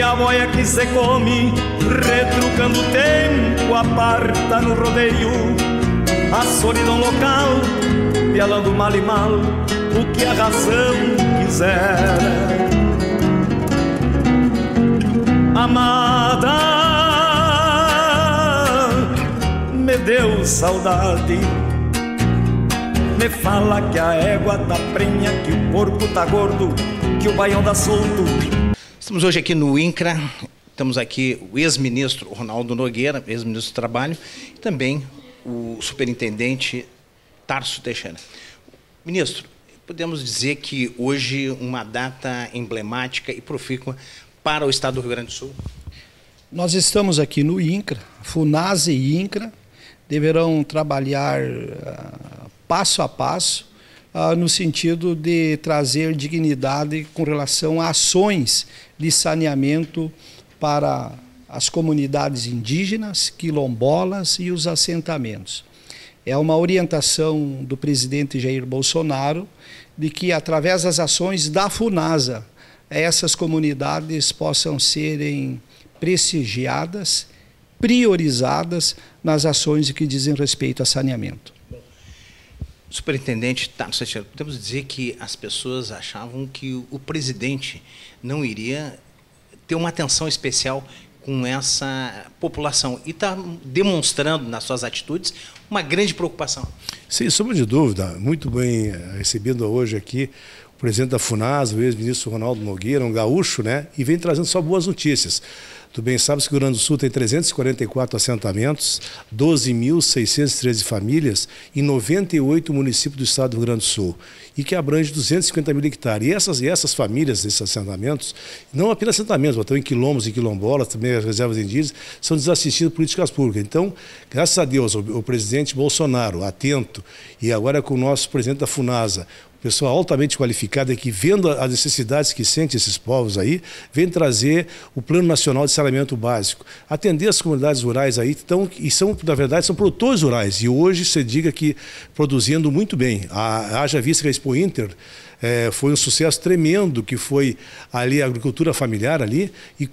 E a boia que se come, retrucando o tempo, aparta no rodeio a solidão local, pialando mal e mal o que a razão quiser. Amada, me deu saudade. Me fala que a égua tá prenha, que o porco tá gordo, que o baião dá solto. Estamos hoje aqui no INCRA, estamos aqui o ex-ministro Ronaldo Nogueira, ex-ministro do Trabalho, e também o superintendente Tarso Teixeira. Ministro, podemos dizer que hoje uma data emblemática e profícua para o estado do Rio Grande do Sul? Nós estamos aqui no INCRA, FUNASE e INCRA deverão trabalhar uh, passo a passo uh, no sentido de trazer dignidade com relação a ações de saneamento para as comunidades indígenas, quilombolas e os assentamentos. É uma orientação do presidente Jair Bolsonaro de que, através das ações da FUNASA, essas comunidades possam serem prestigiadas, priorizadas nas ações que dizem respeito a saneamento. Superintendente Tarso tá, podemos dizer que as pessoas achavam que o presidente não iria ter uma atenção especial com essa população e está demonstrando nas suas atitudes uma grande preocupação. Sem sombra de dúvida, muito bem eh, recebido hoje aqui presidente da FUNAS, o ex-ministro Ronaldo Nogueira, um gaúcho, né? E vem trazendo só boas notícias. Tu bem sabes que o Rio Grande do Sul tem 344 assentamentos, 12.613 famílias e 98 municípios do estado do Rio Grande do Sul, e que abrange 250 mil hectares. E essas, e essas famílias, esses assentamentos, não apenas assentamentos, mas também quilombos e quilombolas, também as reservas indígenas, são desassistidas políticas públicas. Então, graças a Deus, o, o presidente Bolsonaro, atento, e agora com o nosso presidente da FUNASA, pessoa altamente qualificada que, vendo as necessidades que sentem esses povos aí, vem trazer o Plano Nacional de Saneamento Básico. Atender as comunidades rurais aí, então, e são, na verdade, são produtores rurais. E hoje você diga que produzindo muito bem. A, haja vista que a Expo Inter é, foi um sucesso tremendo que foi ali a agricultura familiar ali e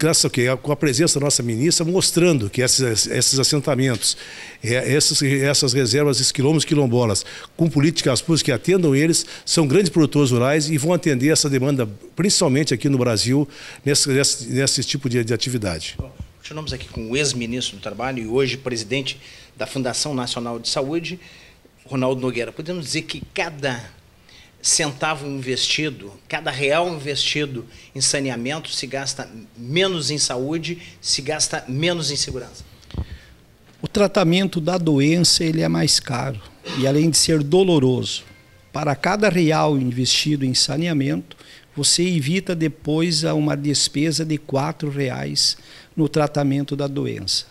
com a presença da nossa ministra mostrando que esses, esses assentamentos, é, essas, essas reservas, esses quilômetros quilombolas, com políticas públicas que atendam eles, são grandes produtores rurais e vão atender essa demanda, principalmente aqui no Brasil, nesse, nesse, nesse tipo de, de atividade. Continuamos aqui com o ex-ministro do Trabalho e hoje presidente da Fundação Nacional de Saúde, Ronaldo Nogueira. Podemos dizer que cada centavo investido, cada real investido em saneamento se gasta menos em saúde, se gasta menos em segurança. O tratamento da doença ele é mais caro e além de ser doloroso, para cada real investido em saneamento, você evita depois uma despesa de quatro reais no tratamento da doença.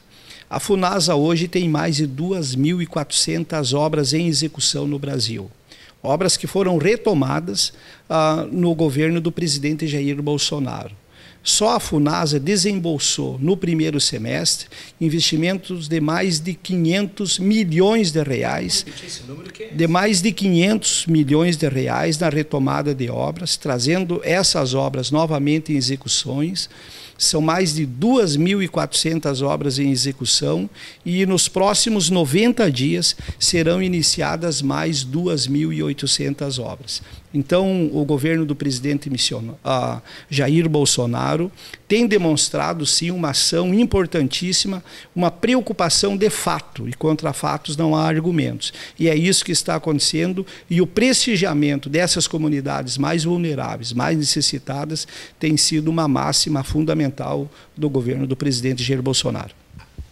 A Funasa hoje tem mais de 2.400 obras em execução no Brasil obras que foram retomadas ah, no governo do presidente Jair Bolsonaro. Só a Funasa desembolsou no primeiro semestre investimentos de mais de 500 milhões de reais, de mais de 500 milhões de reais na retomada de obras, trazendo essas obras novamente em execuções. São mais de 2.400 obras em execução e nos próximos 90 dias serão iniciadas mais 2.800 obras. Então, o governo do presidente uh, Jair Bolsonaro tem demonstrado, sim, uma ação importantíssima, uma preocupação de fato, e contra fatos não há argumentos. E é isso que está acontecendo, e o prestigiamento dessas comunidades mais vulneráveis, mais necessitadas, tem sido uma máxima fundamental do governo do presidente Jair Bolsonaro.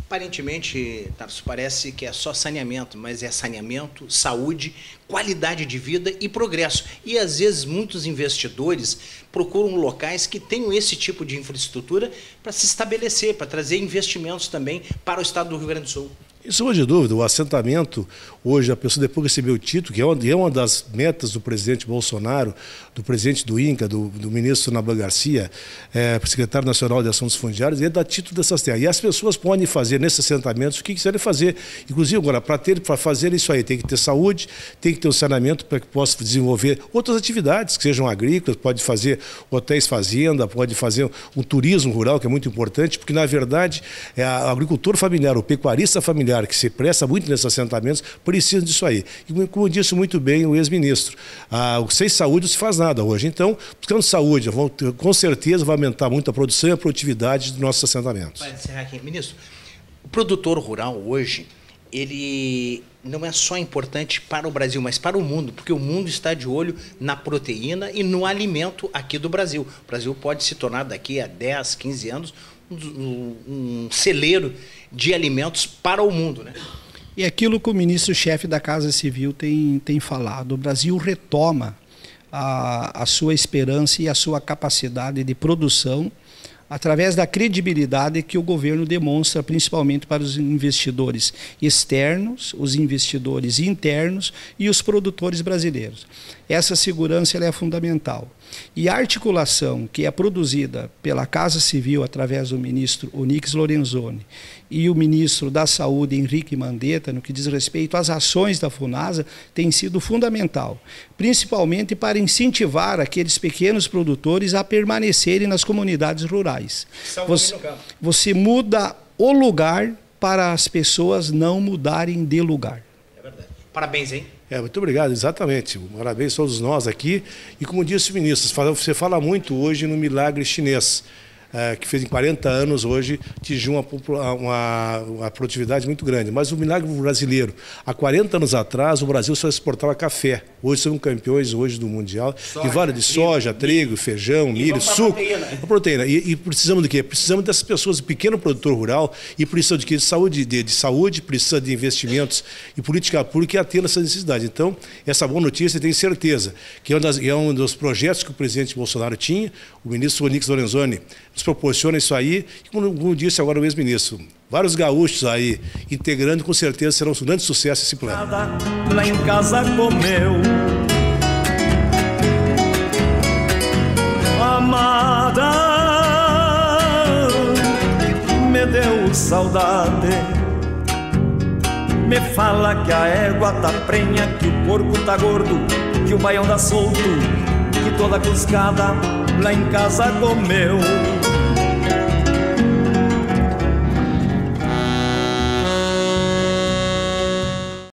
Aparentemente, Tarso, parece que é só saneamento, mas é saneamento, saúde, qualidade de vida e progresso. E às vezes muitos investidores procuram locais que tenham esse tipo de infraestrutura para se estabelecer, para trazer investimentos também para o estado do Rio Grande do Sul. Isso de dúvida, o assentamento, hoje a pessoa depois receber o título, que é uma, é uma das metas do presidente Bolsonaro, do presidente do INCA, do, do ministro Naban Garcia, é, secretário nacional de Ações Fundiárias, ele dá título dessas terras. E as pessoas podem fazer nesses assentamentos o que quiserem fazer. Inclusive, agora, para fazer isso aí, tem que ter saúde, tem que ter um saneamento para que possa desenvolver outras atividades, que sejam agrícolas, pode fazer hotéis fazenda, pode fazer um turismo rural, que é muito importante, porque, na verdade, é agricultor familiar, o pecuarista familiar, que se presta muito nesses assentamentos, precisa disso aí. E como disse muito bem o ex-ministro, ah, sem saúde não se faz nada hoje. Então, buscando saúde, com certeza vai aumentar muito a produção e a produtividade dos nossos assentamentos. Vai encerrar aqui. Ministro, o produtor rural hoje, ele não é só importante para o Brasil, mas para o mundo, porque o mundo está de olho na proteína e no alimento aqui do Brasil. O Brasil pode se tornar daqui a 10, 15 anos um, um celeiro de alimentos para o mundo, né? E aquilo que o ministro-chefe da Casa Civil tem, tem falado, o Brasil retoma a, a sua esperança e a sua capacidade de produção através da credibilidade que o governo demonstra, principalmente para os investidores externos, os investidores internos e os produtores brasileiros. Essa segurança é fundamental. E a articulação que é produzida pela Casa Civil através do ministro Onix Lorenzoni e o ministro da Saúde Henrique Mandetta, no que diz respeito às ações da FUNASA, tem sido fundamental, principalmente para incentivar aqueles pequenos produtores a permanecerem nas comunidades rurais. Você, você muda o lugar para as pessoas não mudarem de lugar. É verdade. Parabéns, hein? É, muito obrigado, exatamente. Parabéns a todos nós aqui. E como disse o ministro, você fala muito hoje no milagre chinês é, que fez em 40 anos, hoje atingiu uma, uma, uma, produtividade muito grande. Mas o milagre brasileiro, há 40 anos atrás, o Brasil só exportava café. Hoje somos campeões hoje do Mundial soja, de várias de soja, trigo, trigo feijão, milho, suco. Proteína. A proteína. E, e, precisamos de quê? Precisamos dessas pessoas, do pequeno produtor rural, e precisa de quê? De saúde, de, de saúde, precisa de investimentos e política pública e atender essa necessidade. Então, essa boa notícia, tenho certeza, que é um, das, é um dos projetos que o presidente Bolsonaro tinha, o ministro Onix Lorenzoni nos proporciona isso aí. Como, disse agora o ex-ministro, vários gaúchos aí integrando, com certeza será um grande sucesso esse plano. Lá em casa comeu. Amada, me deu saudade. Me fala que a égua tá prenha, que o porco tá gordo, que o baião dá solto, que toda cuscada lá em casa comeu.